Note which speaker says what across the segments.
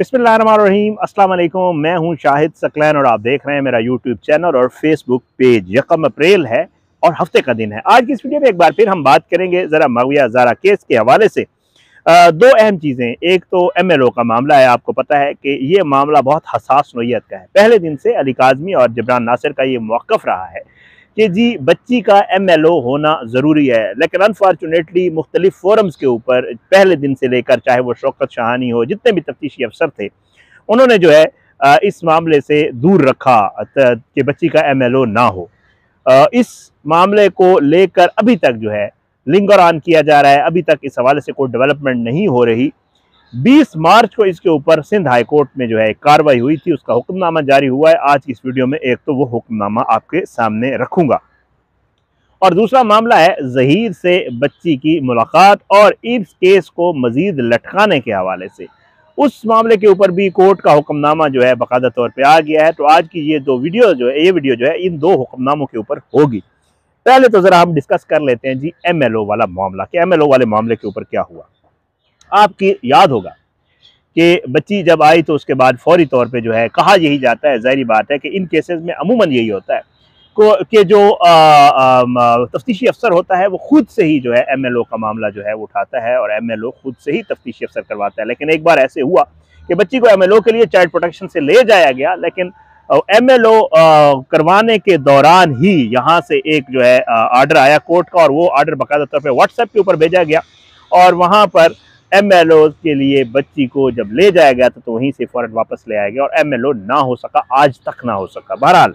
Speaker 1: अस्सलाम वालेकुम मैं हूँ शाहिद सकलैन और आप देख रहे हैं मेरा यूट्यूब चैनल और फेसबुक पेज यकम अप्रैल है और हफ़्ते का दिन है। आज की इस वीडियो में एक बार फिर हम बात करेंगे ज़रा मविया ज़ारा केस के हवाले से। आ, दो अहम चीज़ें। एक तो एम एल ओ का मामला है। आपको पता है कि ये मामला बहुत हसास नोयत का है। पहले दिन से अली काजमी और जबरान नासिर का ये मौक़ रहा है। कि जी बच्ची का एम एल ओ होना ज़रूरी है, लेकिन अनफॉर्चुनेटली मुख्तलिफ़ फोरम्स के ऊपर पहले दिन से लेकर चाहे वो शौकत शाहानी हो, जितने भी तफ्तीशी अफसर थे, उन्होंने जो है इस मामले से दूर रखा कि बच्ची का एम एल ओ ना हो। इस मामले को लेकर अभी तक जो है लिंगर ऑन किया जा रहा है। अभी तक इस हवाले से कोई डेवलपमेंट नहीं हो रही। 20 मार्च को इसके ऊपर सिंध हाई कोर्ट में जो है कार्रवाई हुई थी, उसका हुक्मनामा जारी हुआ है। आज की इस वीडियो में एक तो वो हुक्मनामा आपके सामने रखूँगा। और दूसरा मामला है, जहीर से बच्ची की मुलाकात और इस केस को मजीद लटकाने के हवाले से। उस मामले के ऊपर भी कोर्ट का हुक्मनामा जो है बाकायदा तौर पर आ गया है। तो आज की ये दो वीडियो जो है, ये वीडियो जो है, इन दो हुक्मनामों के ऊपर होगी। पहले तो ज़रा हम डिस्कस कर लेते हैं जी एमएलओ वाला मामला, कि एमएलओ वाले मामले के ऊपर क्या हुआ। आपकी याद होगा कि बच्ची जब आई तो उसके बाद फौरी तौर पे जो है, कहा यही जाता है, ज़ाहरी बात है कि इन केसेस में अमूमन यही होता है। को, कि जो तफ्तीशी अफसर होता है, वो खुद से ही जो है एमएलओ का मामला जो है, वो उठाता है और एमएलओ खुद से ही तफ्तीशी अफसर करवाता है। लेकिन एक बार ऐसे हुआ कि बच्ची को एमएलओ के लिए चाइल्ड प्रोटेक्शन से ले जाया गया, लेकिन एमएलओ करवाने के दौरान ही यहाँ से एक जो है आर्डर आया कोर्ट का और वो आर्डर बाकायदा तौर पर व्हाट्सएप के ऊपर भेजा गया और वहाँ पर एमएलओ के लिए बच्ची को जब ले जाया गया था तो वहीं से फ़ौरन वापस ले आया गया और एमएलओ ना हो सका, आज तक ना हो सका। बहरहाल,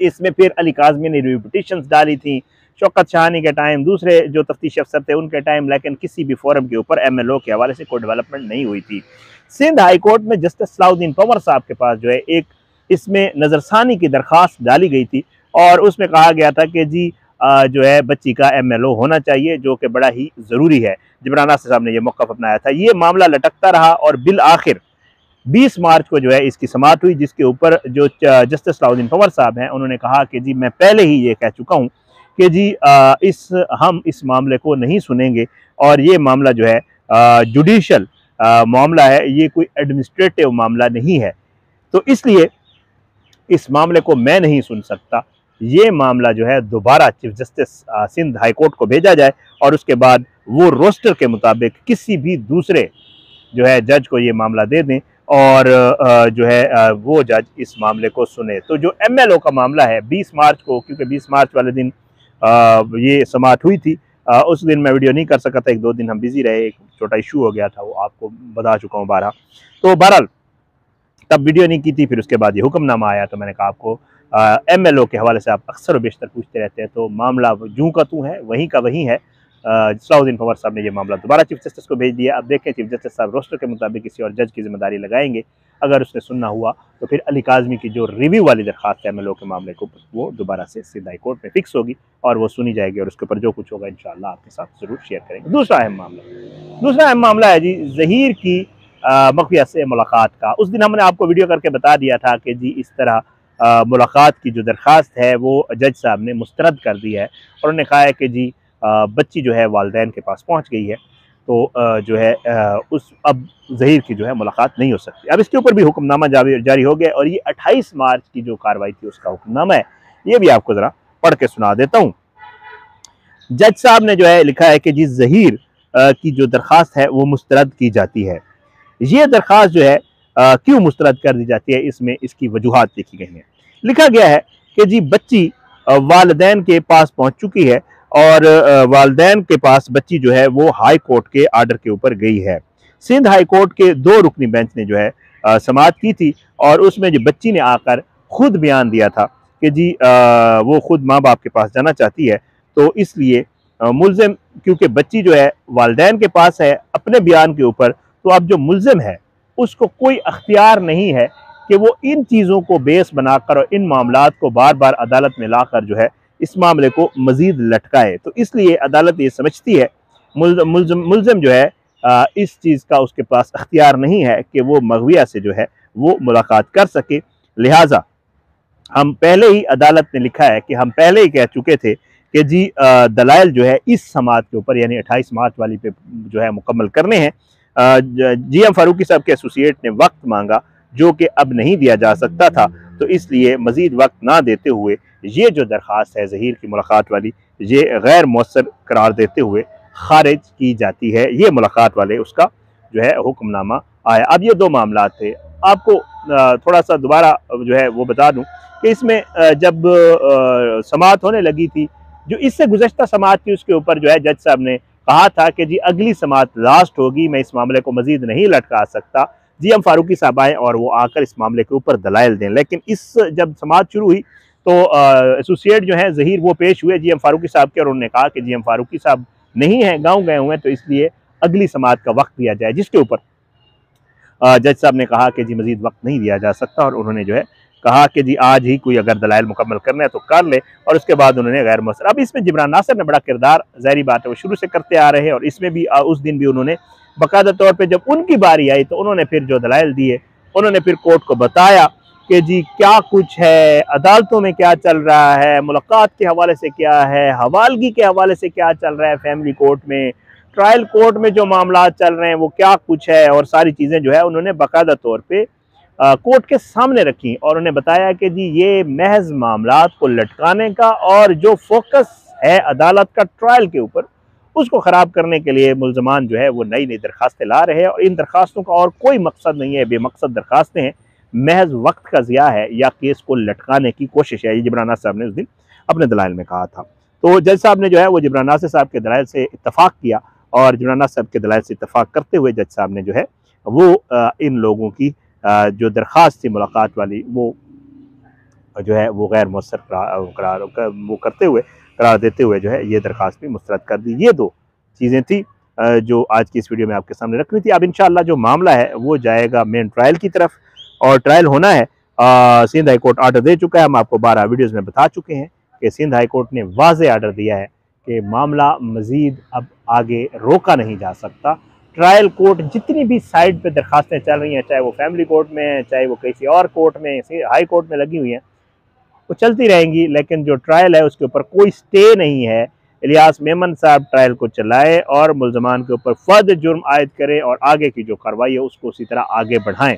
Speaker 1: इसमें फिर अली काजमी ने रिपिटिशन डाली थी। शौकत शाहानी के टाइम दूसरे जो तफ्तीश अफसर थे, उनके टाइम लेकिन किसी भी फोरम के ऊपर एमएलओ के हवाले से कोई डेवलपमेंट नहीं हुई थी। सिंध हाई कोर्ट में जस्टिस सलाउद्दीन पंवर साहब के पास जो है, एक इसमें नज़रसानी की दरख्वास्त डाली गई थी और उसमें कहा गया था कि जी जो है बच्ची का एमएलओ होना चाहिए, जो कि बड़ा ही ज़रूरी है। जबराना साहब ने यह मौक़ अपनाया था। ये मामला लटकता रहा और बिल आखिर 20 मार्च को जो है इसकी समाप्त हुई, जिसके ऊपर जो जस्टिस सलाउद्दीन पंवर साहब हैं, उन्होंने कहा कि जी, मैं पहले ही ये कह चुका हूँ कि जी इस, हम इस मामले को नहीं सुनेंगे और ये मामला जो है जुडिशल मामला है। ये कोई एडमिनिस्ट्रेटिव मामला नहीं है। तो इसलिए इस मामले को मैं नहीं सुन सकता। ये मामला जो है दोबारा chief justice Sindh high court को भेजा जाए और उसके बाद वो रोस्टर के मुताबिक किसी भी दूसरे जो है जज को ये मामला दे दें और जो है वो जज इस मामले को सुने। तो जो एमएलओ का मामला है 20 मार्च को, क्योंकि 20 मार्च वाले दिन ये समात हुई थी उस दिन मैं वीडियो नहीं कर सका था, एक दो दिन हम बिज़ी रहे, एक छोटा इशू हो गया था, वो आपको बता चुका हूँ बारह। तो बहरहाल, तब वीडियो नहीं की थी, फिर उसके बाद ये हुक्मनामा आया तो मैंने कहा आपको एम एल ओ के हवाले से आप अक्सर बेशतर पूछते रहते हैं तो मामला जूँ का तू है, वहीं का वहीं है। सलाउद्दीन पवार साहब ने यह मामला दोबारा चीफ जस्टिस को भेज दिया। अब देखें चीफ जस्टिस साहब रोस्टर के मुताबिक किसी और जज की ज़िम्मेदारी लगाएँगे, अगर उसने सुनना हुआ तो फिर अली काजमी की जो रिव्यू वाली दरखास्त है एमएलओ के मामले को, वो दोबारा से सीधा कोर्ट में फिक्स होगी और वो सुनी जाएगी और उसके ऊपर जो कुछ होगा इन आपके साथ ज़रूर शेयर करेंगे। दूसरा अहम मामला, दूसरा अहम मामला है जी जहीर की मखिया से मुलाकात का। उस दिन हमने आपको वीडियो करके बता दिया था कि जी इस तरह मुलाकात की जो दरख्वास्त है, वो जज साहब ने मुस्तरद कर दी है और उन्होंने कहा है कि जी बच्ची जो है वालदेन के पास पहुँच गई है तो जो है उस, अब जहीर की जो है मुलाकात नहीं हो सकती। अब इसके ऊपर भी हुक्मनामा जारी हो गया और ये 28 मार्च की जो कार्रवाई थी, उसका हुक्मनामा है, ये भी आपको ज़रा पढ़ के सुना देता हूँ। जज साहब ने जो है लिखा है कि जी, जहीर की जो दरख्वास्त है, वो मुस्तरद की जाती है। ये दरख्वास्त जो है क्यों मुस्तरद कर दी जाती है, इसमें इसकी वजूहत लिखी गई हैं। लिखा गया है कि जी बच्ची वालदेन के पास पहुँच चुकी है और वालदेन के पास बच्ची जो है वो हाई कोर्ट के आर्डर के ऊपर गई है। सिंध हाई कोर्ट के दो रुकनी बेंच ने जो है समात की थी और उसमें जो बच्ची ने आकर खुद बयान दिया था कि जी वो खुद माँ बाप के पास जाना चाहती है तो इसलिए मुलजिम, क्योंकि बच्ची जो है वालदेन के पास है अपने बयान के ऊपर तो अब जो मुलजिम है, उसको कोई अख्तियार नहीं है कि वो इन चीज़ों को बेस बनाकर और इन मामला को बार बार अदालत में लाकर जो है, इस मामले को मज़ीद लटकाए। तो इसलिए अदालत ये समझती है मुलजम जो है इस चीज़ का उसके पास अख्तियार नहीं है कि वो मगविया से जो है, वो मुलाकात कर सके। लिहाजा, हम पहले ही अदालत ने लिखा है कि हम पहले ही कह चुके थे कि जी दलाइल जो है, इस समात के ऊपर यानी 28 मार्च वाली पे जो है, मुकम्मल करने हैं। जी एम फारूकी साहब के एसोसिएट ने वक्त मांगा जो कि अब नहीं दिया जा सकता था। तो इसलिए मज़ीद वक्त ना देते हुए ये जो दरख्वास्त है जहीर की मुलाकात वाली, ये गैर मौसर करार देते हुए खारिज की जाती है। ये मुलाकात वाले उसका जो है हुक्मनामा आया। अब ये दो मामला थे। आपको थोड़ा सा दोबारा जो है वो बता दूँ कि इसमें जब समात होने लगी थी, जो इससे गुजशत समात थी, उसके ऊपर जो है जज साहब ने कहा था कि जी अगली समात लास्ट होगी, मैं इस मामले को मजीद नहीं लटका सकता। जी फारूकी साहब आए और वो आकर इस मामले के ऊपर दलाइल दें। लेकिन इस, जब समाज शुरू हुई तो एसोसिएट जो है, जहीर वो पेश हुए जी, एम फारूकी साहब के, और उन्होंने कहा कि जी, एम फारूकी साहब नहीं है, गाँव गए हुए हैं तो इसलिए अगली समाज का वक्त दिया जाए, जिसके ऊपर जज साहब ने कहा कि जी, मजीद वक्त नहीं दिया जा सकता, और उन्होंने जो है कहा कि जी, आज ही कोई अगर दलाइल मुकम्मल करना है तो कर ले, और उसके बाद उन्होंने गैर मसर अब इसमें जबरान नासर ने बड़ा किरदार, जहरी बात है, वो शुरू से करते आ रहे हैं, और इसमें भी उस दिन भी उन्होंने बाकायदा तौर पर जब उनकी बारी आई तो उन्होंने फिर जो दलाइल दिए, उन्होंने फिर कोर्ट को बताया कि जी क्या कुछ है, अदालतों में क्या चल रहा है, मुलाकात के हवाले से क्या है, हवालगी के हवाले से क्या चल रहा है फैमिली कोर्ट में, ट्रायल कोर्ट में जो मामला चल रहे हैं वो क्या कुछ है और सारी चीज़ें जो है उन्होंने बाकायदा तौर पर कोर्ट के सामने रखी और उन्हें बताया कि जी ये महज मामला को लटकाने का और जो फोकस है अदालत का ट्रायल के ऊपर उसको ख़राब करने के लिए मुलजमान जो है वो नई नई दरखास्तें ला रहे हैं और इन दरखास्तों का और कोई मकसद नहीं है, बेमकसद दरखास्तें हैं। महज वक्त का ज़िया है या केस को लटकाने की कोशिश है, ये जबराना साहब ने उस दिन अपने दलाइल में कहा था। तो जज साहब ने जो है वो जबरान नासिर साहब के दलाइल से इतफाक़ किया और जबराना साहब के दलाइल से इतफाक़ करते हुए जज साहब ने जो है वो इन लोगों की जो दरख्वास्त थी मुलाकात वाली वो, जो है वो गैर मौसर करार, वो करते हुए करार देते हुए जो है ये दरख्वास्त भी मुस्तरद कर दी। ये दो चीज़ें थी जो आज की इस वीडियो में आपके सामने रखनी थी। अब इन जो मामला है, वो जाएगा मेन ट्रायल की तरफ़ और ट्रायल होना है। सिंध हाई कोर्ट आर्डर दे चुका है। हम आपको बारह वीडियोज़ में बता चुके हैं कि सिंध हाई कोर्ट ने वाज आर्डर दिया है कि मामला मज़ीद अब आगे रोका नहीं जा सकता। ट्रायल कोर्ट जितनी भी साइड पे दरखास्तें चल रही हैं, चाहे वो फैमिली कोर्ट में चाहे वो किसी और कोर्ट में, हाई कोर्ट में लगी हुई हैं वो चलती रहेंगी, लेकिन जो ट्रायल है उसके ऊपर कोई स्टे नहीं है। इलियास मेमन साहब ट्रायल को चलाए और मुलजमान के ऊपर फर्द जुर्म आयद करें और आगे की जो कार्रवाई है उसको उसी तरह आगे बढ़ाएँ।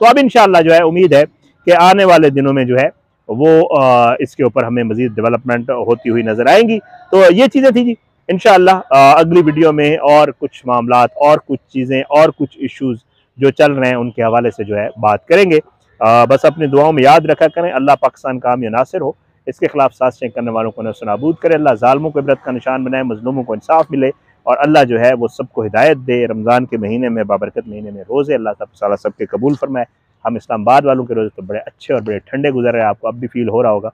Speaker 1: तो अब इन जो है उम्मीद है कि आने वाले दिनों में जो है वो इसके ऊपर हमें मजीद डेवलपमेंट होती हुई नज़र आएँगी। तो ये चीज़ें थी जी इन अगली वीडियो में और कुछ मामला और कुछ चीज़ें और कुछ इश्यूज़ जो चल रहे हैं उनके हवाले से जो है बात करेंगे। आ, बस अपनी दुआओं में याद रखा करें अल्लाह पाकिस्तान काम या नासिर हो। इसके खिलाफ साजिशें करने वालों को नसनाबूद करे। अल्लाह ालमों को इबरत का निशान बनाए मजलूमों को इंसाफ मिले और अल्लाह जो है वो सबको हिदायत दे। रमज़ान के महीने में बाबरकत महीने में रोज़े अल्लाह सब सबके कबूल फरमाए। हम इस्लामाबाद वालों के रोज़े तो बड़े अच्छे और बड़े ठंडे गुजर रहे हैं आपको अब भी फील हो रहा होगा।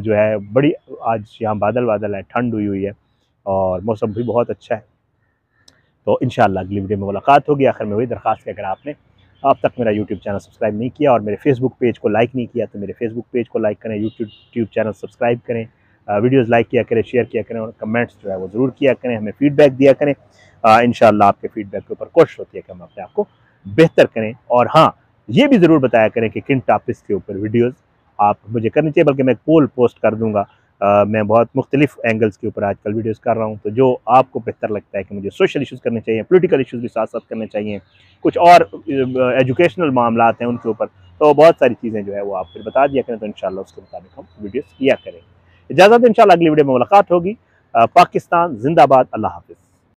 Speaker 1: जो है बड़ी आज यहाँ बादल बादल है ठंड हुई हुई है और मौसम भी बहुत अच्छा है। तो इन अगली वीडियो में मुलाकात होगी। आखिर में वही दरख्वास्त है अगर आपने अब तक मेरा यूट्यूब चैनल सब्सक्राइब नहीं किया और मेरे फेसबुक पेज को लाइक नहीं किया तो मेरे फेसबुक पेज को लाइक करें यूट्यूब चैनल सब्सक्राइब करें वीडियोज़ लाइक किया करें शेयर किया करें और कमेंट्स जो है वो ज़रूर किया करें, हमें फीडबैक दिया करें। इन आपके फीडबैक के ऊपर कोशिश होती है कि हम अपने आप को बेहतर करें। और हाँ ये भी ज़रूर बताया करें कि किन टॉपिक्स के ऊपर वीडियोज़ आप मुझे करनी चाहिए, बल्कि मैं पोल पोस्ट कर दूँगा। आ, मैं बहुत मुख्तलिफ़ एंगल्स के ऊपर आजकल वीडियोस कर रहा हूँ तो जो आपको बेहतर लगता है कि मुझे सोशल इश्यूज़ करने चाहिए पॉलिटिकल इश्यूज़ भी साथ साथ करने चाहिए कुछ और एजुकेशनल मामला हैं उनके ऊपर तो बहुत सारी चीज़ें जो है वो आप फिर बता दिया करें तो इन उसके मुताबिक हम वीडियोज़ किया करें इजाज़त इन अगली वीडियो में मुलाकात होगी। पाकिस्तान जिंदाबाद अल्लाह हाफिज़।